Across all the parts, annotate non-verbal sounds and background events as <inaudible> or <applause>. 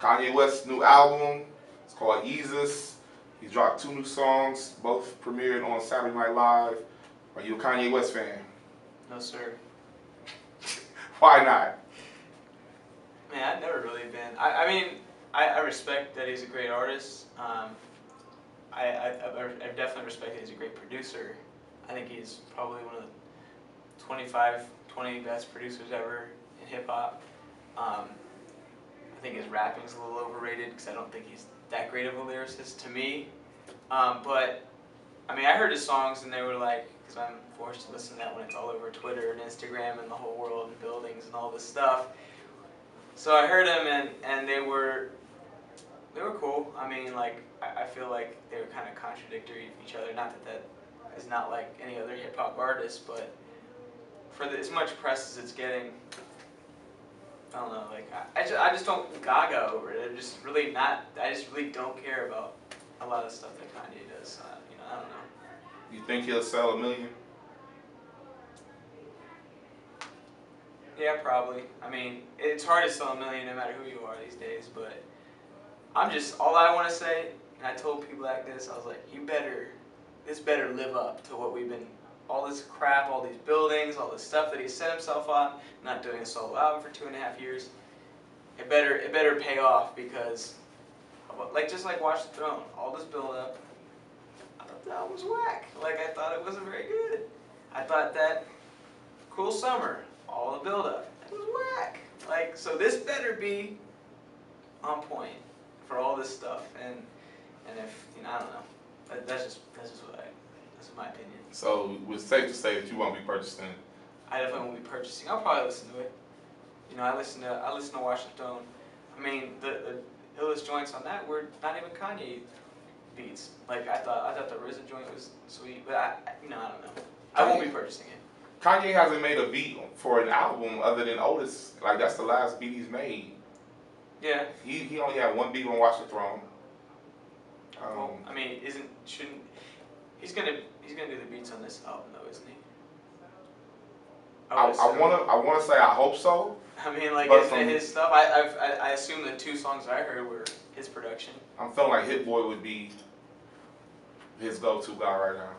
Kanye West's new album. It's called Yeezus. He dropped two new songs, both premiered on Saturday Night Live. Are you a Kanye West fan? No, sir. <laughs> Why not? Man, I've never really been. I, I mean, I, I respect that he's a great artist. Um, I, I, I I definitely respect that he's a great producer. I think he's probably one of the 25, 20 best producers ever in hip hop. Um, I think his rapping's a little overrated because I don't think he's that great of a lyricist to me. Um, but I mean, I heard his songs and they were like, because I'm forced to listen to that when it's all over Twitter and Instagram and the whole world and buildings and all this stuff. So I heard them and, and they were they were cool. I mean, like I, I feel like they were kind of contradictory of each other. Not that that is not like any other hip hop artist, but for the, as much press as it's getting, I don't know. Like I, I just I just don't gaga over it. I'm just really not. I just really don't care about a lot of stuff that Kanye does. Uh, you know, I don't know. You think he'll sell a million? Yeah, probably. I mean, it's hard to sell a million no matter who you are these days, but I'm just, all I want to say, and I told people like this, I was like, you better, this better live up to what we've been, all this crap, all these buildings, all this stuff that he set himself on, not doing a solo album for two and a half years. It better, it better pay off because, like, just like Watch the Throne, all this build up, I thought that was whack. Like, I thought it wasn't very good. I thought that Cruel Summer, all the build up. Was whack. Like, so this better be on point for all this stuff. And and if you know, I don't know. That, that's just that's just what I that's my opinion. So it's safe to say that you won't be purchasing. I definitely won't be purchasing. I'll probably listen to it. You know, I listen to I listen to Throne. I mean, the the illest joints on that were not even Kanye beats. Like I thought I thought the RZA joint was sweet, but I you know I don't know. I won't be purchasing it. Kanye hasn't made a beat for an album other than Otis. Like that's the last beat he's made. Yeah. He he only had one beat on Watch the Throne. Well, Um, I mean, isn't shouldn't he's gonna he's gonna do the beats on this album though, isn't he? I, would I wanna I wanna say I hope so. <laughs> I mean, like, isn't from- it his stuff? I, I've, I I assume the two songs I heard were his production. I'm feeling like Hit Boy would be his go-to guy right now.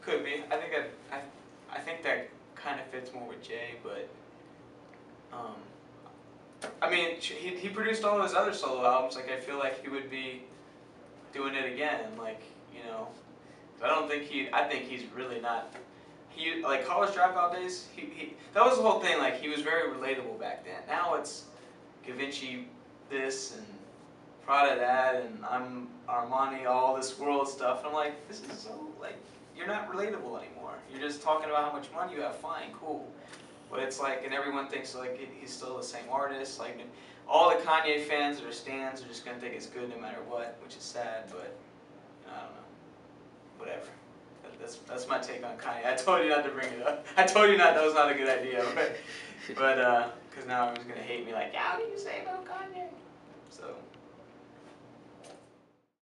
Could be. I think that I I think that kind of fits more with Jay, but um, I mean, he he produced all of his other solo albums. Like, I feel like he would be doing it again. Like, you know, I don't think he. I think he's really not. He like college dropout days. He, he that was the whole thing. Like, he was very relatable back then. Now it's Givenchy this and Prada that, and I'm Armani all this world stuff. And I'm like, this is so like you're not relatable anymore. You're just talking about how much money you have. Fine, cool. But it's like, and everyone thinks like he's still the same artist. Like all the Kanye fans or stands are just gonna think it's good no matter what, which is sad. But I don't know. That's that's my take on Kanye. I told you not to bring it up. I told you not that was not a good idea. But but uh, because now everyone's gonna hate me. Like, how do you say about Kanye? So